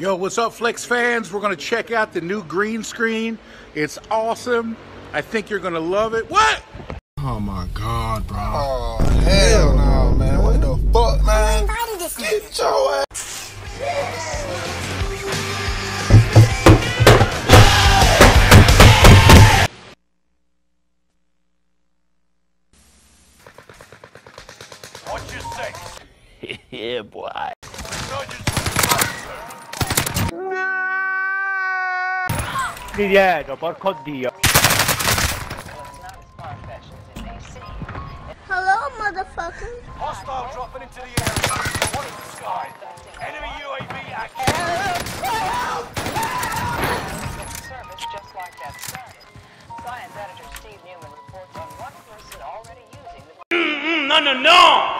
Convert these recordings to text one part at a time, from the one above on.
Yo, what's up, Flex fans? We're gonna check out the new green screen. It's awesome. I think you're gonna love it. What? Oh my god, bro. Oh, hell no, man. What the fuck, man? Get your ass. What you think? yeah, boy. Diego, porco dio. Hello, motherfucker. Hostile dropping into the area. One in the sky. Enemy UAV active. service just like that started. Science editor Steve Newman reports on one person already using the No, no, no!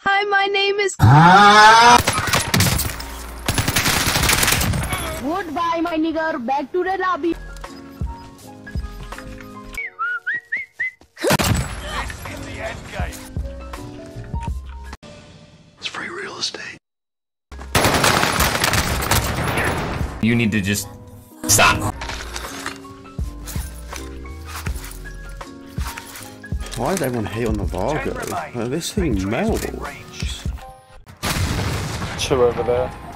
Hi, my name is. Ah! Goodbye, my nigger. Back to the lobby. This is the end game. It's free real estate. You need to just stop. Why does everyone hate on Navargo? remain. Like, this thing Victory is over melts.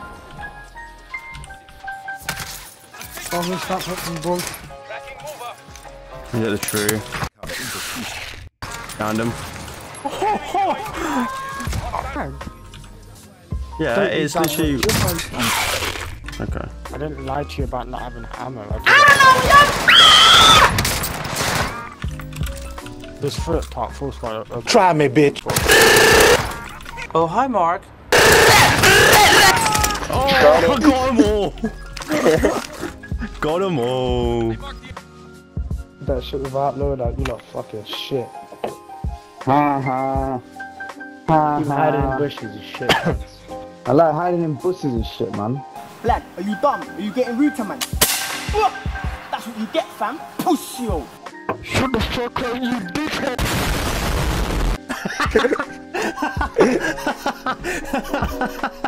Range. Two over there. Backing over. He's at the tree. Found him. Yeah, it's literally. Okay. I didn't lie to you about not having ammo. I did. This foot top full squad. Uh, Try me, bitch. Oh, hi, Mark. Oh, got them all! got them all! that shit without loadout, you lot fucking shit. Ha ha. Ha Keep hiding in bushes and shit. I like hiding in bushes and shit, man. Black, are you dumb? Are you getting rude to man? Fuck! That's what you get, fam. Push you. Shut the fuck up, you dickhead!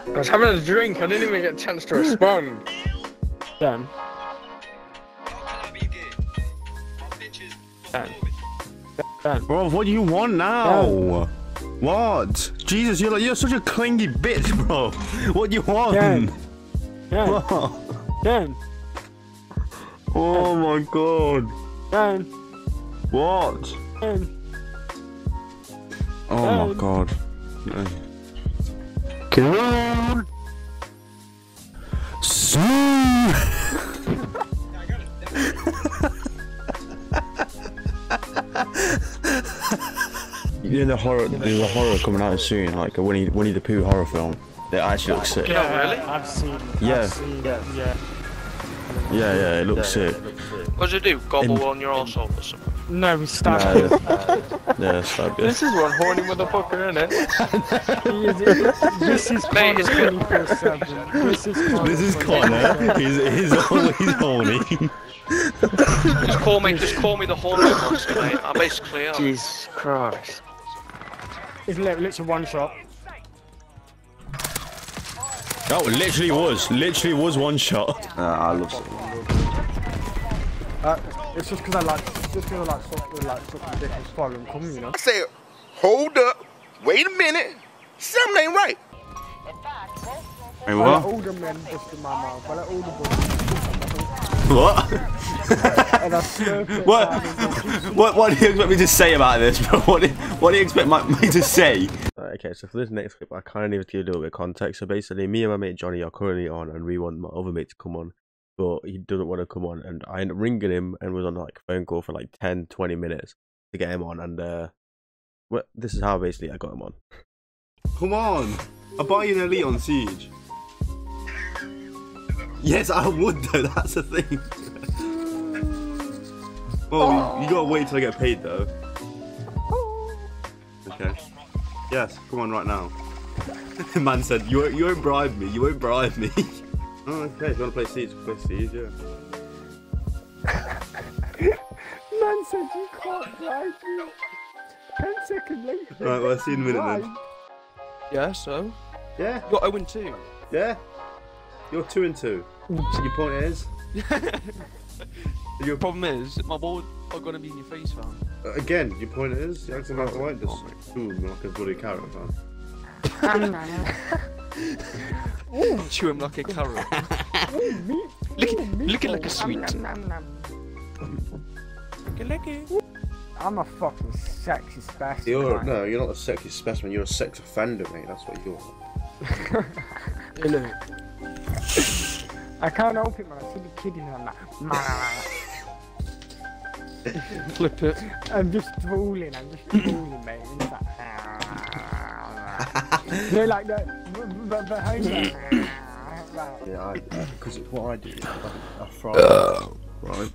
I was having a drink. I didn't even get a chance to respond. Dan. Dan. Dan. Bro, what do you want now? What? Jesus, you're like you're such a clingy bitch, bro. What do you want? Dan. Dan. What? Dan. Oh my god. Dan. What? Dan. Oh my Dan. god. Come know the horror, there's a horror coming out soon, like a Winnie, Winnie the Pooh horror film. It actually looks sick. Yeah, really? I've seen. Yeah. I've seen, yeah. Yeah, yeah, it looks sick. What does it do? Gobble on your asshole or something? No, we Nah, started. yeah, it's like This is one horny motherfucker, isn't it? this is Mate, it's good. 24 7. This is Connor. This is Connor. He's, he's always horny. Just call me, just call me the horny monster, mate. I basically am. Jesus Christ. It's literally one shot. That literally was, literally was one shot. Uh, I love it. Uh, it's just because I like, it's just because I like, such, like such ridiculous following come, you know. I said, hold up. Wait a minute. Something ain't right. In Wait, what? older men my mouth. I let. What? And I slurp it What? what? What do you expect me to say about this, bro? What do, what do you expect my, me to say? Okay, so for this next clip, I kind of need to give you a little bit of context. So basically, me and my mate Johnny are currently on, and we want my other mate to come on, but he doesn't want to come on. And I ended up ringing him and was on like a phone call for like 10, 20 minutes to get him on. And uh, well, this is how basically I got him on. Come on, I'll buy you an elite on Siege. Yes, I would though. That's the thing. well, you gotta wait till I get paid though. Okay. Yes, come on right now. Man said, you won't, you won't bribe me, you won't bribe me. oh, okay, if you wanna play Siege, play Siege, yeah. Man said you can't bribe me. Ten seconds later. Right, well, i see you in a minute then. Yeah, so? Yeah. You're 0 and 2. Yeah. You're two and two. So your point is. Your problem is, my balls are gonna be in your face, fam. Uh, Again, your point is, you're acting like, like this. Ooh, like a bloody carrot, man. Chew him like a carrot. Lick, look it like a sweet. I'm a fucking sexy specimen. You're no, you're not a sexy specimen. You're a sex offender, mate. That's what you're. I can't help it, man. I see the kid in there, I'm like, Flip it. I'm just drooling, I'm just drooling, mate. And it's like, They're like that, b- b- behind me. Yeah, I because it's what I do. I, I fry uh, right.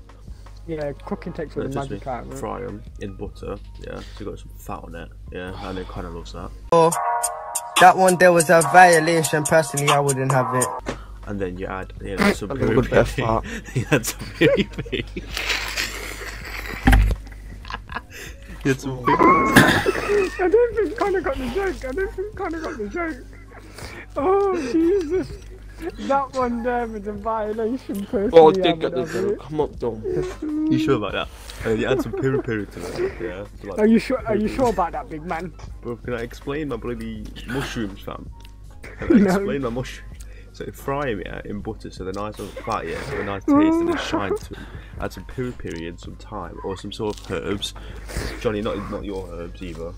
Yeah, cooking takes all the magic out. of fry them in butter. Yeah, so you got some fat on it. Yeah, and it kind of loves that. Oh, That one there was a violation. Personally, I wouldn't have it. And then you add you know, some A piri little bit of piri. fat. you add some piri piri. you add some piri. I don't think Connor got the joke. I don't think Connor got the joke. Oh, Jesus. That one there was a violation, personally. Oh, I I did would get the have it. joke. I'm not dumb. You sure about that? And then you add some piri piri to it. Yeah. so like- Are you sure? Are you sure about that, big man? Bro, can I explain my bloody mushrooms, fam? Can I No. explain my mushrooms? So fry them yeah, in butter so they're nice and fat, yeah, so they're nice taste and they shine to them. Add some piri piri and some thyme or some sort of herbs. Johnny, not not your herbs either.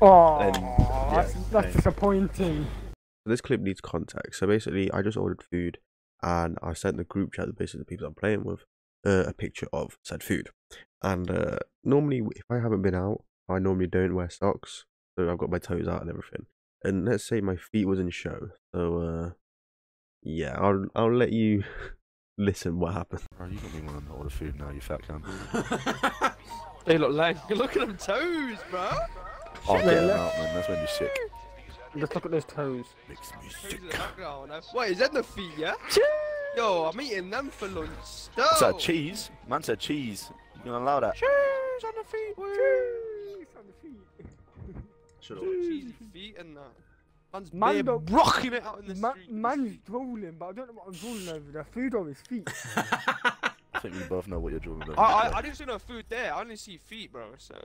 Oh, And, that's, yeah, that's okay. disappointing. This clip needs context. So basically, I just ordered food and I sent the group chat, basically the people I'm playing with, uh, a picture of said food. And uh, normally, if I haven't been out, I normally don't wear socks. So I've got my toes out and everything. And let's say my feet was in show. So uh, yeah, I'll I'll let you listen what happened. Bro, you got me wanting to order food now, you fat cunt. They look like. Look at them toes, bro. Oh, Yeah, get them out, man. That's when you're sick. Just look at those toes. Makes me sick. at the background. Wait, is that the feet, yeah? Yo, I'm eating them for lunch. Still. What's that, cheese? Man said cheese. You gonna allow that? Cheese on the feet. Cheese on the feet. Shut Cheesy feet and that. Man's Man, bare don't- rocking it out in the Ma- street. man's drooling, but I don't know what I'm drooling over. The food or his feet. I think we both know what you're drawing over. I, I, I didn't see no food there. I only see feet, bro. So.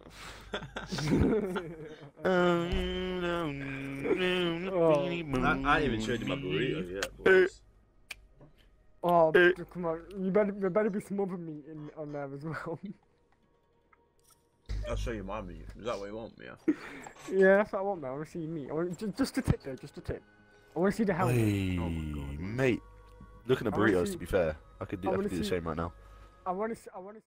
Oh. I, I even showed you my um, burrito yet. boys. Uh, oh, b- come on. You better, there better be some other meat in, on there as well. I'll show you my meat. Is that what you want, yeah? yeah, that's what I want, man. I want to see meat. I want, just, just a tip, though. Just a tip. I want to see the helmet. Hey, mate. Looking at I burritos, see- to be fair. I could do, I I could do the same right now. I want to. I want to.